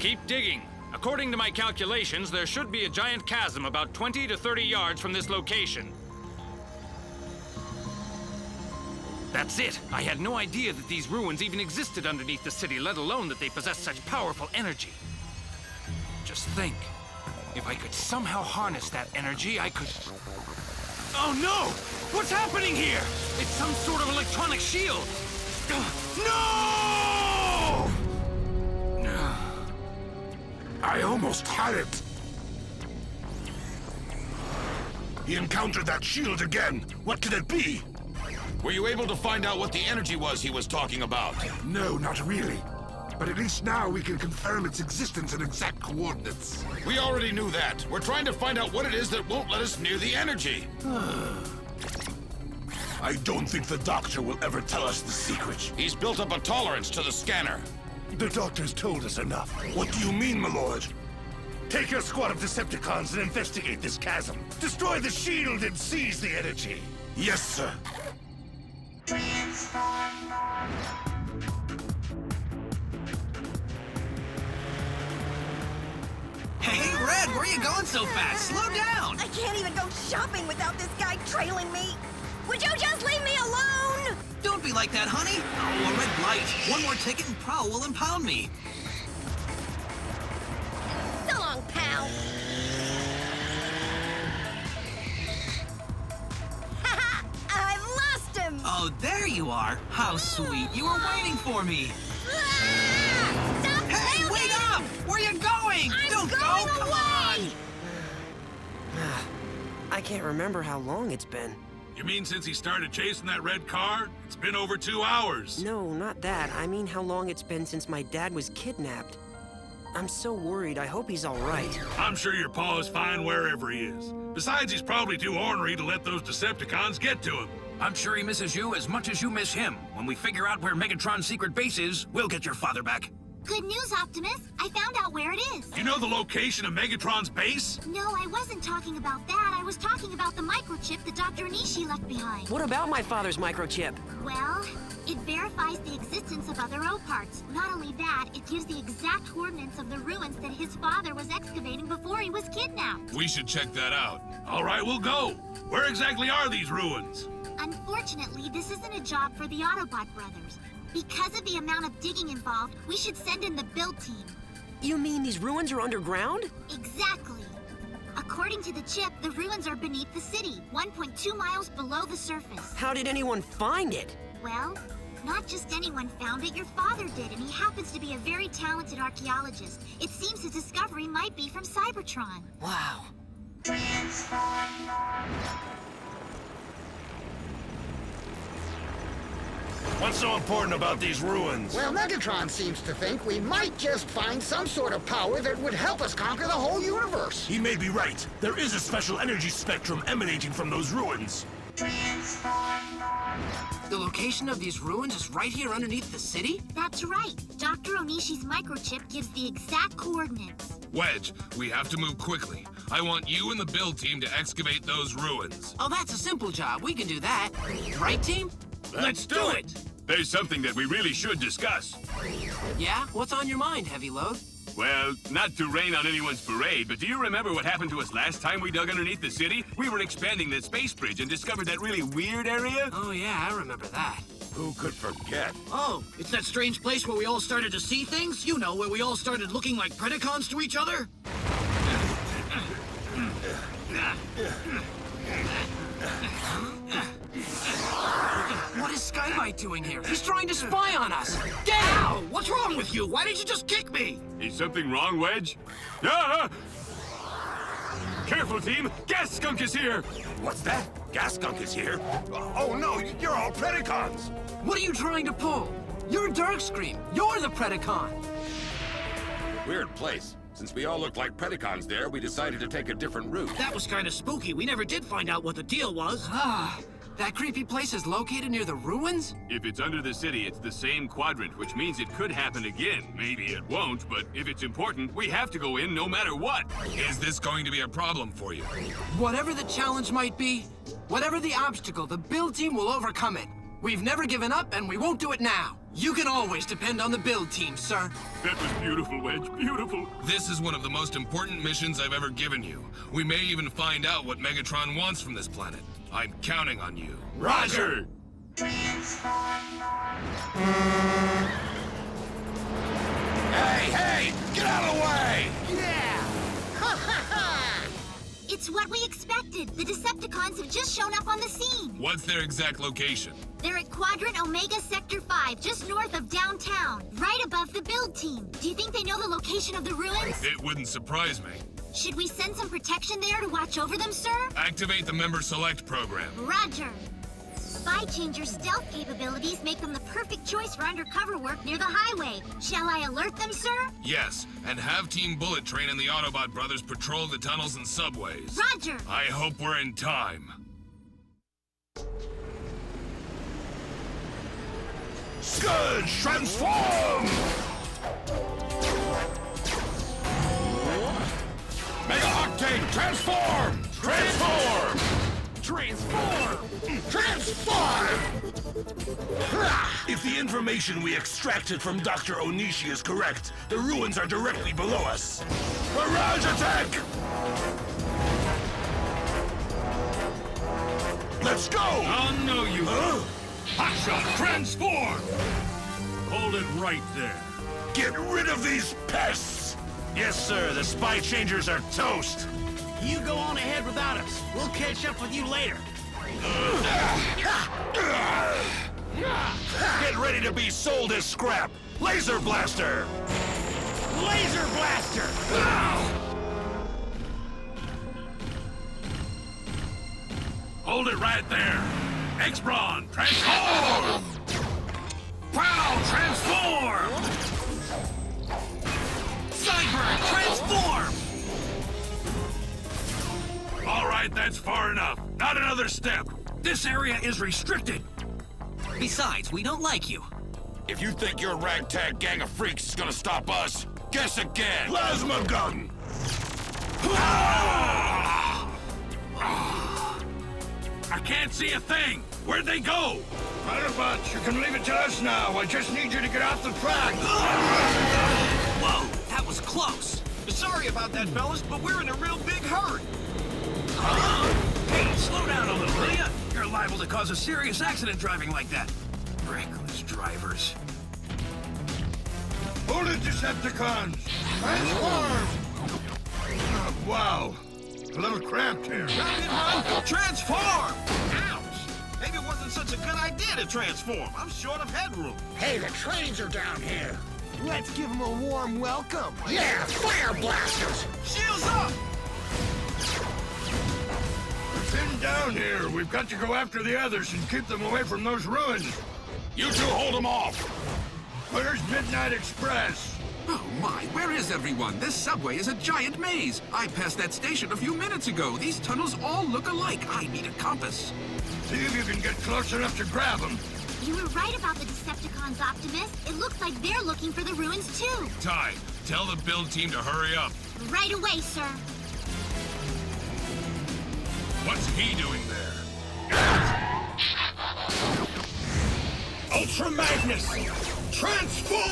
Keep digging. According to my calculations, there should be a giant chasm about 20 to 30 yards from this location. That's it. I had no idea that these ruins even existed underneath the city, let alone that they possess such powerful energy. Just think. If I could somehow harness that energy, I could... Oh no! What's happening here? It's some sort of electronic shield! No! I almost had it. He encountered that shield again. What could it be? Were you able to find out what the energy was he was talking about? No, not really. But at least now we can confirm its existence and exact coordinates. We already knew that. We're trying to find out what it is that won't let us near the energy. I don't think the Doctor will ever tell us the secret. He's built up a tolerance to the scanner. The Doctor's told us enough. What do you mean, my lord? Take your squad of Decepticons and investigate this chasm. Destroy the shield and seize the energy. Yes, sir. Hey, Red, where are you going so fast? Slow down! I can't even go shopping without this guy trailing me. Would you just leave me alone? Don't be like that, honey. Oh, a red light. One more ticket and Prowl will impound me. So long, pal. Haha! I lost him! Oh, there you are. How sweet. You were waiting for me. Stop Hey, tailgating! wait up! Where are you going? I'm Don't going go! Come on! I can't remember how long it's been. You mean since he started chasing that red car? It's been over two hours. No, not that. I mean how long it's been since my dad was kidnapped. I'm so worried. I hope he's all right. I'm sure your pa is fine wherever he is. Besides, he's probably too ornery to let those Decepticons get to him. I'm sure he misses you as much as you miss him. When we figure out where Megatron's secret base is, we'll get your father back. Good news, Optimus. I found out where it is. You know the location of Megatron's base? No, I wasn't talking about that. I was talking about the microchip that Dr. Onishi left behind. What about my father's microchip? Well, it verifies the existence of other O parts. Not only that, it gives the exact coordinates of the ruins that his father was excavating before he was kidnapped. We should check that out. All right, we'll go. Where exactly are these ruins? Unfortunately, this isn't a job for the Autobot brothers. Because of the amount of digging involved, we should send in the build team. You mean these ruins are underground? Exactly. According to the chip, the ruins are beneath the city, 1.2 miles below the surface. How did anyone find it? Well, not just anyone found it, your father did, and he happens to be a very talented archaeologist. It seems his discovery might be from Cybertron. Wow. What's so important about these ruins? Well, Megatron seems to think we might just find some sort of power that would help us conquer the whole universe. He may be right. There is a special energy spectrum emanating from those ruins. The location of these ruins is right here underneath the city? That's right. Dr. Onishi's microchip gives the exact coordinates. Wedge, we have to move quickly. I want you and the build team to excavate those ruins. Oh, that's a simple job. We can do that. Right, team? Let's do it! There's something that we really should discuss. Yeah? What's on your mind, Heavy Load? Well, not to rain on anyone's parade, but do you remember what happened to us last time we dug underneath the city? We were expanding that space bridge and discovered that really weird area. Oh, yeah, I remember that. Who could forget? Oh, it's that strange place where we all started to see things? You know, where we all started looking like Predacons to each other? What is Sky-Byte doing here? He's trying to spy on us. Get out! What's wrong with you? Why did you just kick me? Is something wrong, Wedge? Ah! Careful, team! Gas skunk is here! What's that? Gas skunk is here? Oh no, you're all Predacons! What are you trying to pull? You're Darkscream. You're the Predacon. Weird place. Since we all look like Predacons there, we decided to take a different route. That was kind of spooky. We never did find out what the deal was. Ah, that creepy place is located near the ruins? If it's under the city, it's the same quadrant, which means it could happen again. Maybe it won't, but if it's important, we have to go in no matter what. Is this going to be a problem for you? Whatever the challenge might be, whatever the obstacle, the build team will overcome it. We've never given up, and we won't do it now. You can always depend on the build team, sir. That was beautiful, Wedge. Beautiful. This is one of the most important missions I've ever given you. We may even find out what Megatron wants from this planet. I'm counting on you. Roger! Hey, hey! Get out of the way! Yeah! Ha ha ha! It's what we expected. The Decepticons have just shown up on the scene. What's their exact location? They're at Quadrant Omega Sector 5, just north of downtown, right above the build team. Do you think they know the location of the ruins? It wouldn't surprise me. Should we send some protection there to watch over them, sir? Activate the Member Select program. Roger. Spy Changer's stealth capabilities make them the perfect choice for undercover work near the highway. Shall I alert them, sir? Yes, and have Team Bullet Train and the Autobot brothers patrol the tunnels and subways. Roger. I hope we're in time. Scourge, transform! Transform! Transform! Transform! Transform! If the information we extracted from Dr. Onishi is correct, the ruins are directly below us. Barrage attack! Let's go! Oh, know you Huh? Hotshot, transform! Hold it right there. Get rid of these pests! Yes, sir. The spy changers are toast. You go on ahead without us. We'll catch up with you later. Get ready to be sold as scrap. Laser blaster! Laser blaster! Hold it right there. X-Brawn, transform! Prowl, transform! Cyber, transform! All right, that's far enough. Not another step. This area is restricted. Besides, we don't like you. If you think your ragtag gang of freaks is gonna stop us, guess again. Plasma gun! I can't see a thing. Where'd they go? Autobots, you can leave it to us now. I just need you to get off the track. Whoa, that was close. Sorry about that, fellas, but we're in a real big hurry. Hey, slow down a little, will ya? You're liable to cause a serious accident driving like that. Reckless drivers. Hold it, Decepticons! Transform! Oh, wow. A little cramped here. Transform! Ouch! Maybe it wasn't such a good idea to transform. I'm short of headroom. Hey, the trains are down here. Let's give them a warm welcome. Yeah, fire blasters! Shields up! Down here. We've got to go after the others and keep them away from those ruins. You two hold them off. Where's Midnight Express? Oh my, where is everyone? This subway is a giant maze. I passed that station a few minutes ago. These tunnels all look alike. I need a compass. See if you can get close enough to grab them. You were right about the Decepticons, Optimus. It looks like they're looking for the ruins, too. T-AI, tell the build team to hurry up. Right away, sir. What's he doing there? Ultra Magnus! Transform!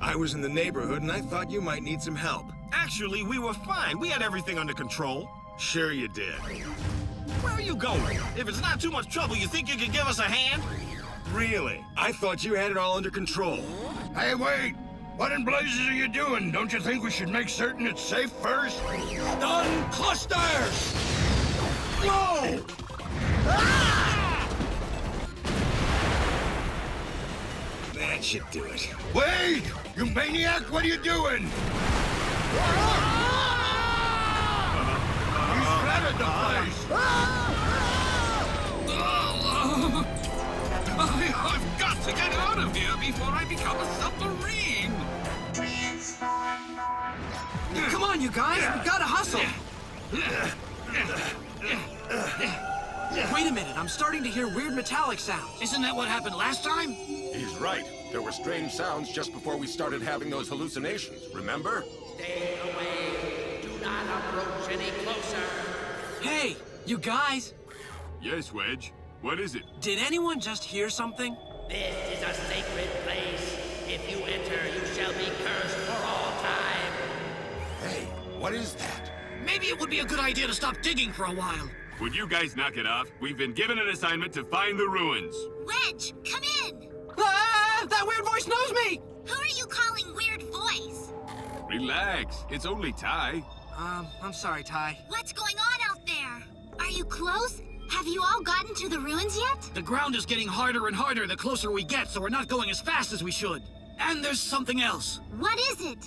I was in the neighborhood and I thought you might need some help. Actually, we were fine. We had everything under control. Sure you did. Where are you going? If it's not too much trouble, you think you could give us a hand? Really? I thought you had it all under control. Hey, wait! What in blazes are you doing? Don't you think we should make certain it's safe first? Stun clusters! Whoa! Ah! That should do it. Wait! You maniac, what are you doing? You shredded the place! I've got to get out of here before I become a submarine. You guys. We gotta hustle. Wait a minute. I'm starting to hear weird metallic sounds. Isn't that what happened last time? He's right. There were strange sounds just before we started having those hallucinations, remember? Stay away. Do not approach any closer. Hey, you guys. Yes, Wedge. What is it? Did anyone just hear something? This is a sacred place. If you enter, you shall be cursed for all time. Hey, what is that? Maybe it would be a good idea to stop digging for a while. Would you guys knock it off? We've been given an assignment to find the ruins. Wedge, come in! Ah! That weird voice knows me! Who are you calling weird voice? Relax. It's only T-AI. Um, I'm sorry, T-AI. What's going on out there? Are you close? Have you all gotten to the ruins yet? The ground is getting harder and harder the closer we get, so we're not going as fast as we should. And there's something else. What is it?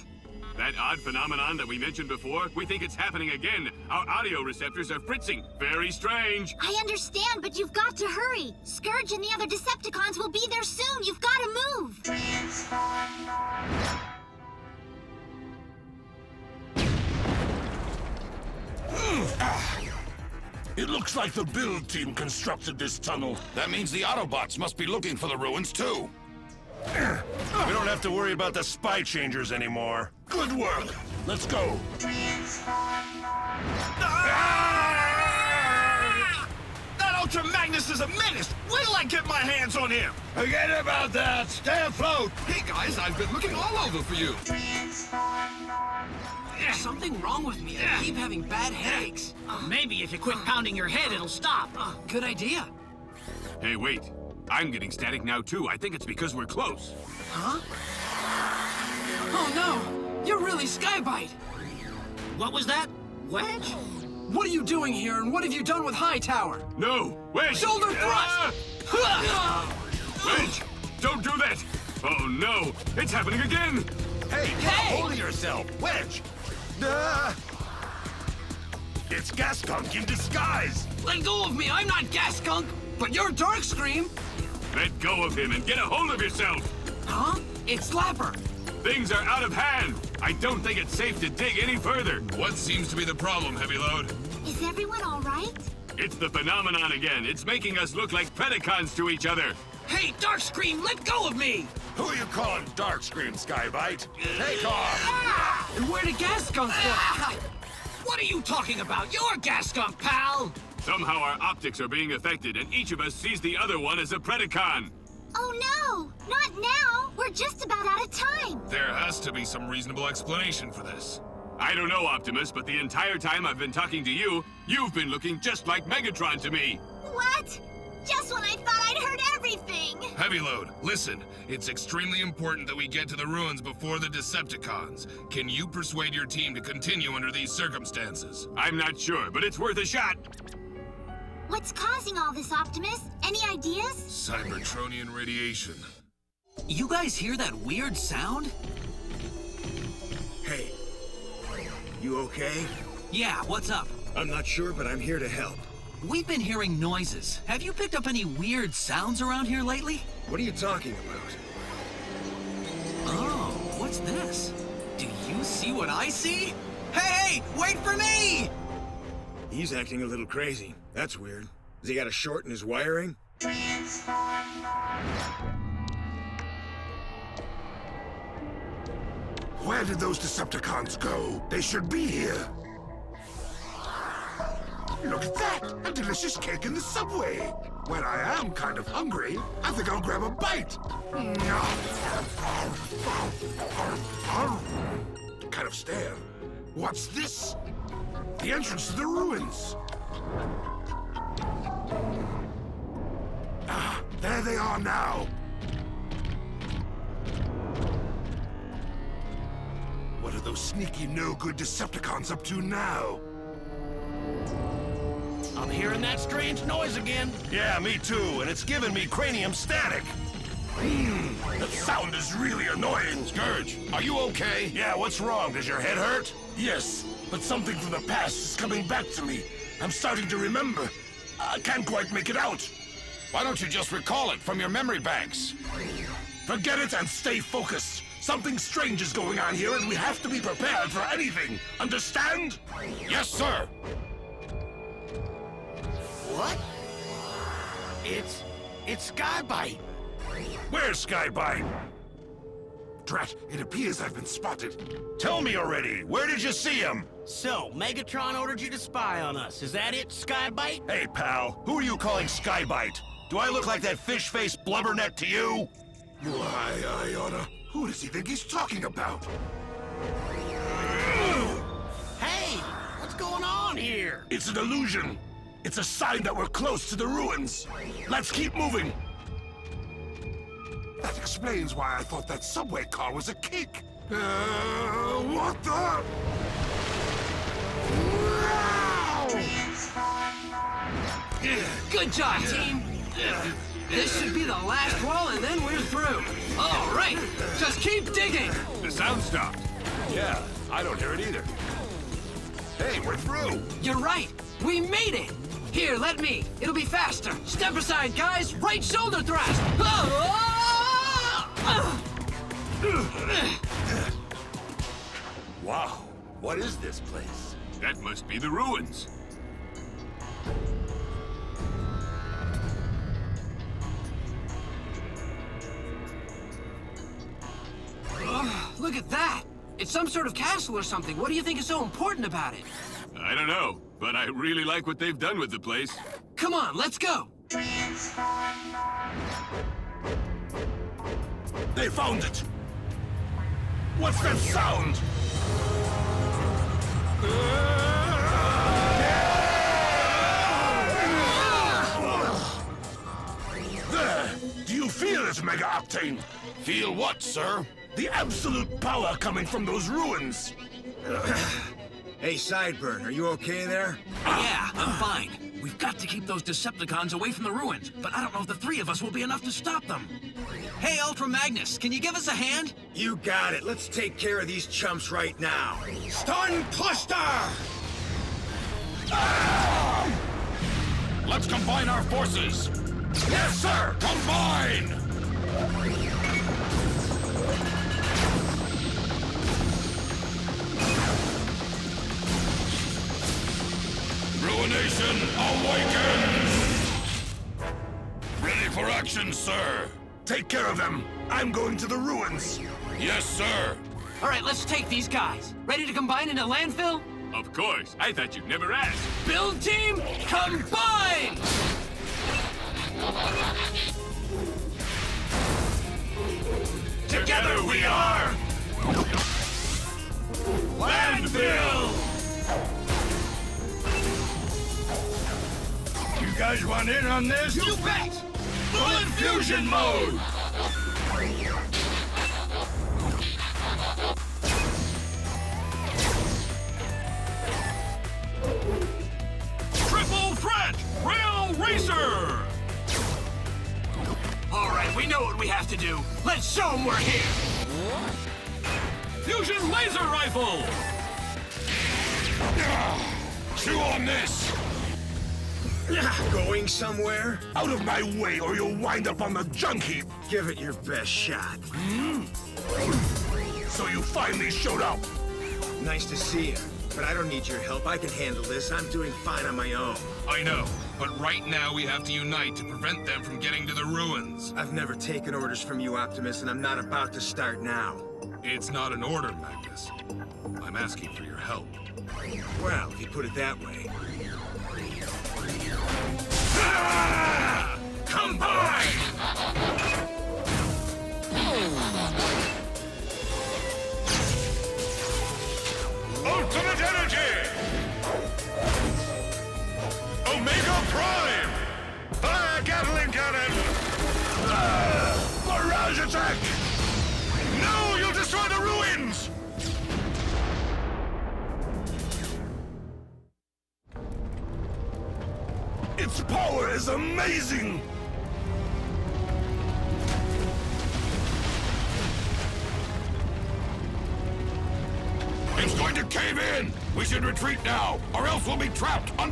That odd phenomenon that we mentioned before, we think it's happening again. Our audio receptors are fritzing. Very strange. I understand, but you've got to hurry. Scourge and the other Decepticons will be there soon. You've got to move. It looks like the build team constructed this tunnel. That means the Autobots must be looking for the ruins, too. We don't have to worry about the spy changers anymore. Good work. Let's go. Ah! That Ultra Magnus is a menace! Wait till I get my hands on him! Forget about that! Stay afloat! Hey guys, I've been looking all over for you. There's something wrong with me. I keep having bad headaches. Uh-huh. Maybe if you quit uh-huh. pounding your head, it'll stop. Uh-huh. Good idea. Hey, wait. I'm getting static now, too. I think it's because we're close. Huh? Oh no! You're really Sky-Byte! What was that? Wedge? What are you doing here, and what have you done with Hightower? No! Wedge! Shoulder thrust! Wedge! Don't do that! Oh no! It's happening again! Hey, get Hey! a hold of yourself, Wedge! Uh, it's Gas Skunk in disguise! Let go of me! I'm not Gas Skunk, but you're Darkscream! Let go of him and get a hold of yourself! Huh? It's Slapper! Things are out of hand! I don't think it's safe to dig any further! What seems to be the problem, Heavy Load? Is everyone all right? It's the phenomenon again. It's making us look like Predacons to each other. Hey, Darkscream, let go of me! Who are you calling Darkscream, Sky-Byte? Uh, Take off! Ah! And where did Gas Skunk go? Ah! What are you talking about? You're Gas Skunk, pal! Somehow our optics are being affected, and each of us sees the other one as a Predacon. Oh no! Not now! We're just about out of time! There has to be some reasonable explanation for this. I don't know, Optimus, but the entire time I've been talking to you, you've been looking just like Megatron to me. What? Just when I thought I'd heard everything! Heavy Load, listen. It's extremely important that we get to the ruins before the Decepticons. Can you persuade your team to continue under these circumstances? I'm not sure, but it's worth a shot. What's causing all this, Optimus? Any ideas? Cybertronian radiation. You guys hear that weird sound? Hey, you okay? Yeah, what's up? I'm not sure, but I'm here to help. We've been hearing noises. Have you picked up any weird sounds around here lately? What are you talking about? Oh, what's this? Do you see what I see? Hey, hey, wait for me! He's acting a little crazy. That's weird. Has he got a short in his wiring? Where did those Decepticons go? They should be here. Look at that! A delicious cake in the subway! When I am kind of hungry, I think I'll grab a bite. kind of stare. What's this? The entrance to the ruins. Ah, there they are now. What are those sneaky, no-good Decepticons up to now? I'm hearing that strange noise again. Yeah, me too, and it's giving me cranium static. Hmm, that sound is really annoying. Scourge, are you okay? Yeah, what's wrong? Does your head hurt? Yes, but something from the past is coming back to me. I'm starting to remember. I can't quite make it out. Why don't you just recall it from your memory banks? Forget it and stay focused. Something strange is going on here, and we have to be prepared for anything. Understand? Yes, sir. What? It's... it's Sky-Byte. Where's Sky-Byte? Drat, it appears I've been spotted. Tell me already, where did you see him? So, Megatron ordered you to spy on us. Is that it, Sky-Byte? Hey, pal, who are you calling Sky-Byte? Do I look like that fish-faced blubberneck to you? Why, I oughta... Who does he think he's talking about? Hey, what's going on here? It's an illusion. It's a sign that we're close to the ruins. Let's keep moving. That explains why I thought that subway car was a kick. Uh, what the? Good job, team. This should be the last wall, and then we're through. All right, just keep digging. The sound stopped. Yeah, I don't hear it either. Hey, we're through. You're right. We made it. Here, let me. It'll be faster. Step aside, guys. Right shoulder thrust. Wow, what is this place? That must be the ruins. Look at that. It's some sort of castle or something. What do you think is so important about it? I don't know, but I really like what they've done with the place. Come on, let's go. They found it. What's that sound? There! Do you feel it, Mega Octane? Feel what, sir? The absolute power coming from those ruins! Hey, Sideburn, are you okay there? Yeah, I'm fine. We've got to keep those Decepticons away from the ruins, but I don't know if the three of us will be enough to stop them. Hey, Ultra Magnus, can you give us a hand? You got it. Let's take care of these chumps right now. Stun Cluster! Ah! Let's combine our forces! Yes, sir! Combine! Ruination awakens! Ready for action, sir! Take care of them. I'm going to the ruins. Yes, sir! All right, let's take these guys. Ready to combine into landfill? Of course. I thought you'd never ask. Build team, combine! Together we are... Landfill! Guys want in on this? You bet! Full infusion mode! Triple threat! Rail Racer! All right, we know what we have to do. Let's show them we're here. Fusion Laser Rifle! Chew on this! Going somewhere? Out of my way or you'll wind up on the junk heap! Give it your best shot. Hmm. So you finally showed up! Nice to see you. But I don't need your help. I can handle this. I'm doing fine on my own. I know, but right now we have to unite to prevent them from getting to the ruins. I've never taken orders from you, Optimus, and I'm not about to start now. It's not an order, Magnus. I'm asking for your help. Well, if you put it that way. Combine!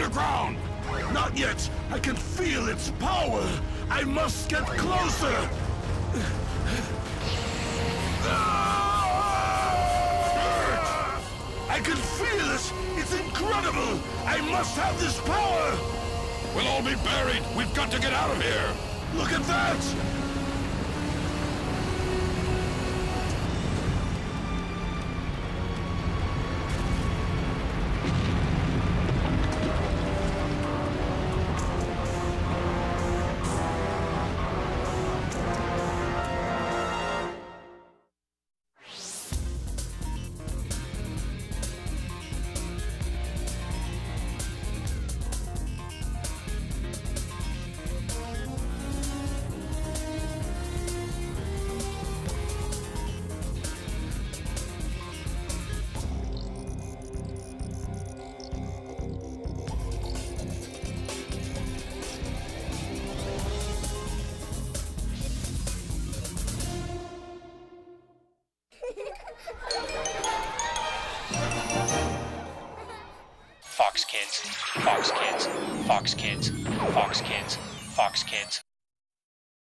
Underground! Not yet! I can feel its power! I must get closer! I can feel it! It's incredible! I must have this power! We'll all be buried! We've got to get out of here! Look at that! Fox Kids, Fox Kids, Fox Kids, Fox Kids.